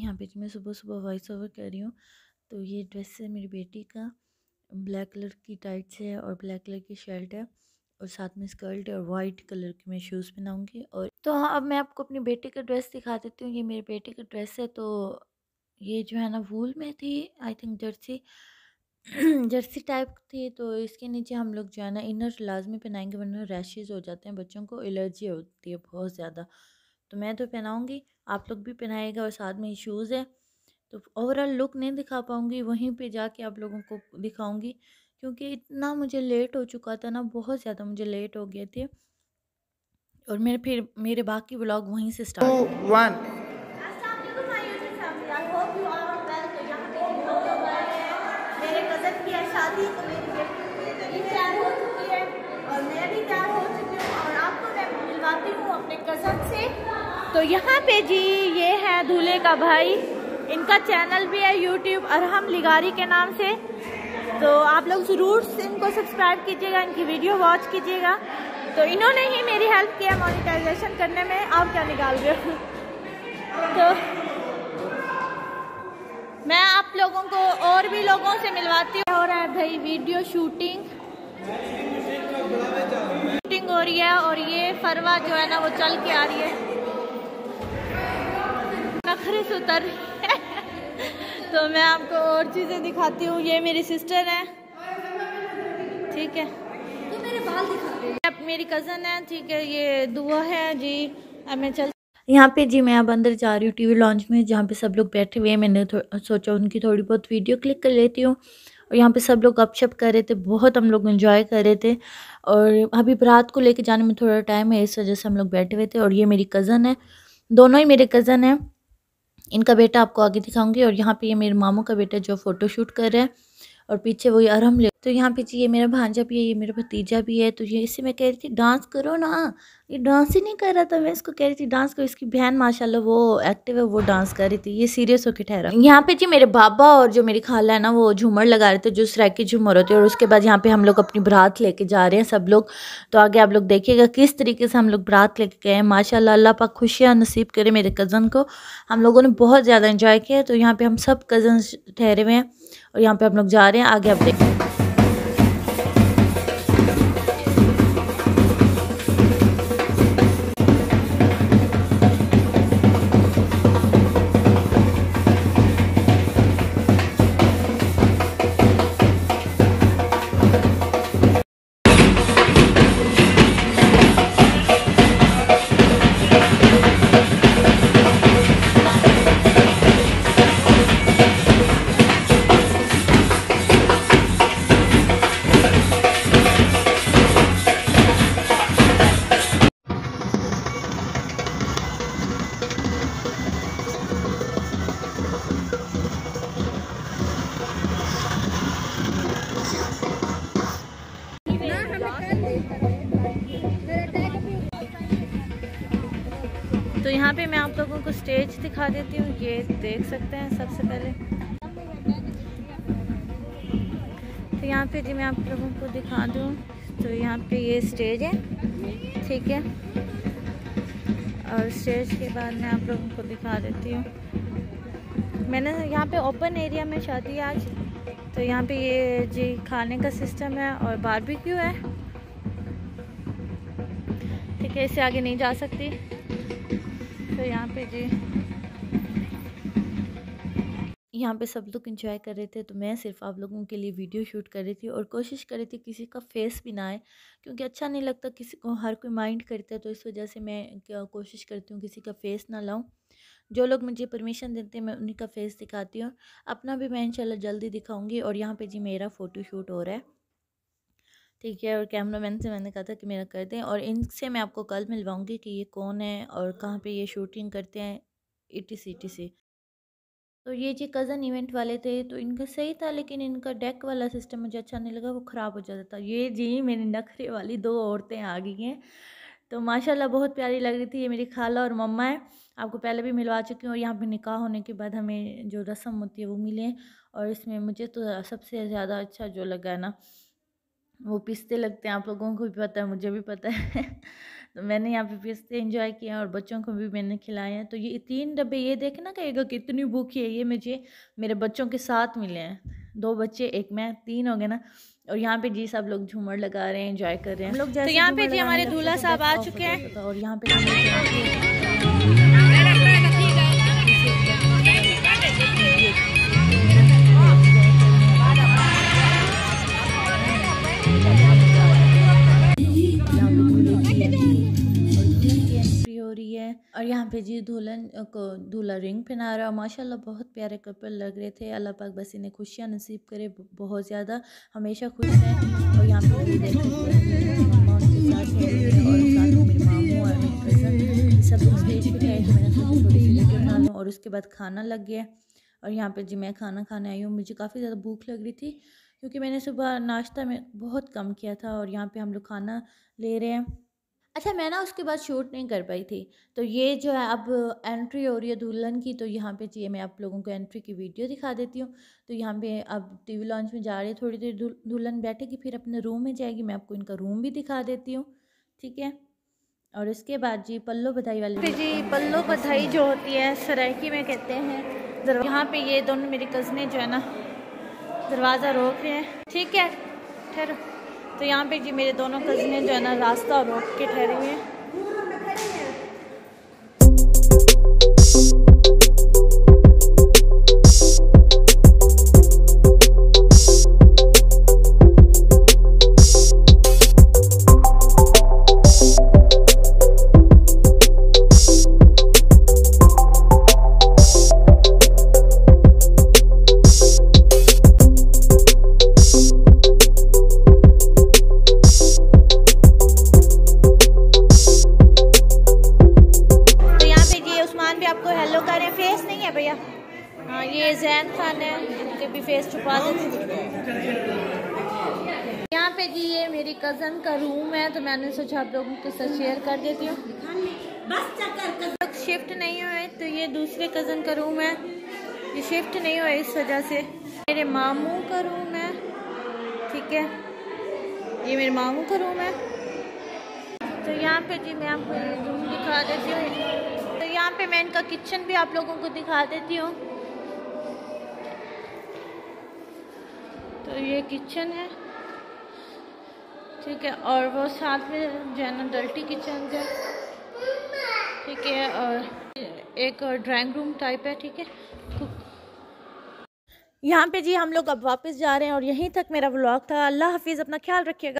यहाँ पे मैं सुबह सुबह वॉइस ओवर कर रही हूँ। तो ये ड्रेस है मेरी बेटी का। ब्लैक कलर की टाइट्स है और ब्लैक कलर की शर्ट है और साथ में स्कर्ट और वाइट कलर की मैं शूज़ पहनाऊँगी और तो हाँ अब मैं आपको अपनी बेटी का ड्रेस दिखा देती हूँ। ये मेरे बेटे का ड्रेस है तो ये जो है ना वूल में थी I think jersey jersey type थी। तो इसके नीचे हम लोग जो है ना इनर लाजमी पहनाएँगे वरना रैशेज़ हो जाते हैं बच्चों को एलर्जी होती है बहुत ज़्यादा। तो मैं तो पहनाऊँगी आप लोग भी पहनाएगा और साथ में शूज़ है। तो ओवरऑल लुक नहीं दिखा पाऊँगी वहीं पे जाके आप लोगों को दिखाऊँगी क्योंकि इतना मुझे लेट हो चुका था ना बहुत ज़्यादा मुझे लेट हो गए थे। और मेरे फिर मेरे बाकी ब्लॉग वहीं से स्टार्ट वन शादी तो मेरी बेटी भी तैयार हो। चुकी है और मैं भी तैयार हो चुकी हूँ और आपको मैं मिलवाती हूँ अपने कज़न से। तो यहाँ पे जी, ये है दूल्हे का भाई। इनका चैनल भी है यूट्यूब अरहम लिगारी के नाम से। तो आप लोग ज़रूर इनको सब्सक्राइब कीजिएगा, इनकी वीडियो वॉच कीजिएगा। तो इन्होंने ही मेरी हेल्प किया मोनिटाइजेशन करने में। आप क्या निकाल रहे हो? तो मैं आप लोगों को और भी लोगों से मिलवाती हूँ। रहा है भाई? वीडियो शूटिंग शूटिंग हो रही है और ये फरवा जो है ना, वो चल के आ रही है। नखरे से उतर तो मैं आपको और चीज़ें दिखाती हूँ। ये मेरी सिस्टर है। ठीक है। तो मेरे बाल दिखा मेरी कज़न है। ठीक है ये दुआ है। जी अब मैं चल यहाँ पे जी मैं अब अंदर जा रही हूँ टीवी लॉन्च में जहाँ पे सब लोग बैठे हुए हैं। मैंने सोचा उनकी थोड़ी बहुत वीडियो क्लिक कर लेती हूँ। और यहाँ पे सब लोग गपशप कर रहे थे। बहुत हम लोग इन्जॉय कर रहे थे। और अभी रात को लेके जाने में थोड़ा टाइम है इस वजह से हम लोग बैठे हुए थे। और ये मेरी कज़न है। दोनों ही मेरे कज़न हैं। इनका बेटा आपको आगे दिखाऊँगी और यहाँ पे ये मेरे मामू का बेटा जो फ़ोटोशूट कर रहा है और पीछे वही अरहम ले तो यहाँ पे ये मेरा भांजा भी है, ये मेरा भतीजा भी है। तो ये इससे मैं कह रही थी, डांस करो ना। ये डांस ही नहीं कर रहा था, मैं इसको कह रही थी, डांस करो, इसकी बहन माशाल्लाह वो एक्टिव है, वो डांस कर रही थी। ये सीरियस होकर ठहरा। यहाँ पे जी मेरे बाबा और जो मेरी खाला है ना, वो झूमर लगा रहे थे, जो सराकी झूमर होते हैं और उसके बाद यहाँ पे हम लोग अपनी बरात लेके जा रहे हैं सब लोग। तो आगे आप लोग देखिएगा किस तरीके से हम लोग बरात लेके गए हैं। माशा अल्लाह पाक खुशियाँ नसीब करे मेरे कज़न को। हम लोगों ने बहुत ज़्यादा इन्जॉय किया तो यहाँ पर हम सब कज़न ठहरे हुए हैं। और यहाँ पे हम लोग जा रहे हैं आगे आप देखें तो यहाँ पे मैं आप लोगों को स्टेज दिखा देती हूँ, ये देख सकते हैं सबसे पहले। तो यहाँ पे जी मैं आप लोगों को दिखा दूँ तो यहाँ पे ये स्टेज है, ठीक है? और स्टेज के बाद मैं आप लोगों को दिखा देती हूँ। मैंने यहाँ पे ओपन एरिया में शादी आज तो यहाँ पे ये जी खाने का सिस्टम है और बारबेक्यू है। ठीक है, इससे आगे नहीं जा सकती। तो यहाँ पे जी। यहाँ पे सब लोग इंजॉय कर रहे थे तो मैं सिर्फ़ आप लोगों के लिए वीडियो शूट कर रही थी और कोशिश कर रही थी किसी का फेस भी ना आए, क्योंकि अच्छा नहीं लगता किसी को, हर कोई माइंड करता है तो इस वजह से मैं कोशिश करती हूँ किसी का फेस ना लाऊं। जो लोग मुझे परमिशन देते हैं, मैं उन्हीं का फेस दिखाती हूँ। अपना भी मैं इंशाल्लाह जल्दी दिखाऊँगी और यहाँ पे जी मेरा फ़ोटो शूट हो रहा है। ठीक है, और कैमरा मैन से मैंने कहा था कि मेरा कर दें, और इनसे मैं आपको कल मिलवाऊँगी कि ये कौन है और कहाँ पे ये शूटिंग करते हैं, E T C T C. तो ये जी कज़न इवेंट वाले थे तो इनका सही था, लेकिन इनका डेक वाला सिस्टम मुझे अच्छा नहीं लगा, वो ख़राब हो जाता था। ये जी, मेरी नखरे वाली दो औरतें आ गई हैं तो माशाल्लाह बहुत प्यारी लग रही थी, ये मेरी खाला और मम्मा है। आपको पहले भी मिलवा चुकी हूँ, और यहाँ पे निकाह होने के बाद हमें जो रस्म होती है वो मिले और इसमें मुझे तो सबसे ज़्यादा अच्छा जो लगा है ना वो पिसते लगते हैं आप लोगों को भी पता है मुझे भी पता है। तो मैंने यहाँ पे पिस्ते इंजॉय किया और बच्चों को भी मैंने खिलाया तो ये तीन डब्बे ये देखे ना कहेगा कितनी भूखी है ये मुझे मेरे बच्चों के साथ मिले हैं। दो बच्चे एक मैं तीन हो गए ना। और यहाँ पे जी सब लोग झूमर लगा रहे हैं एंजॉय कर रहे हैं। लोग तो यहाँ पे जी हमारे दूल्हा साहब आ चुके हैं। और यहाँ पे और यहाँ पे जी दुल्हन को दूल्हा रिंग पहना रहा है। माशाल्लाह, बहुत प्यारे कपल लग रहे थे। अल्लाह पाक बस इन्हें खुशियाँ नसीब करे। बहुत ज़्यादा हमेशा खुश हैं। और यहाँ पे तो और उसके बाद खाना लग गया। और यहाँ पे जी मैं खाना खाने आई हूँ। मुझे काफ़ी ज़्यादा भूख लग रही थी क्योंकि मैंने सुबह नाश्ता में बहुत कम किया था और यहाँ पे हम लोग खाना ले रहे हैं। अच्छा मैं ना उसके बाद शूट नहीं कर पाई थी। तो ये जो है, अब एंट्री हो रही है दुल्हन की तो यहाँ पे चाहिए मैं आप लोगों को एंट्री की वीडियो दिखा देती हूँ। तो यहाँ पे अब टीवी लॉन्च में जा रही है, थोड़ी देर दुल्हन बैठेगी फिर अपने रूम में जाएगी, मैं आपको इनका रूम भी दिखा देती हूँ, ठीक है? और इसके बाद जी, पल्लो बधाई वाले जी, पल्लो बधाई जो होती है सराइकी में कहते हैं। यहाँ पे ये दोनों मेरी कज़नें जो है ना, दरवाज़ा रोक रहे हैं। ठीक है, ठहरो। तो यहाँ पे जी मेरे दोनों कज़न हैं जो है ना रास्ता रोक के ठहरे हुए हैं। यहाँ पे जी ये मेरी कज़न का रूम है तो मैंने सोचा आप लोगों के साथ शेयर कर देती हूँ। बस शिफ्ट नहीं हुए तो ये दूसरे कज़न का रूम है। ये शिफ्ट नहीं हुआ इस वजह से। मेरे मामू का रूम है ठीक है। ये मेरे मामू का रूम है। तो यहाँ पे जी मैं आपको ये रूम दिखा देती हूँ। तो यहाँ पे मैं इनका किचन भी आप लोगों को दिखा देती हूँ। तो ये किचन है। ठीक है, और वो साथ में जो है ना डल्टी किचन है। ठीक है, और एक ड्राइंग रूम टाइप है, ठीक है। यहाँ पे जी हम लोग अब वापस जा रहे हैं और यहीं तक मेरा ब्लॉग था। अल्लाह हाफिज़, अपना ख्याल रखिएगा।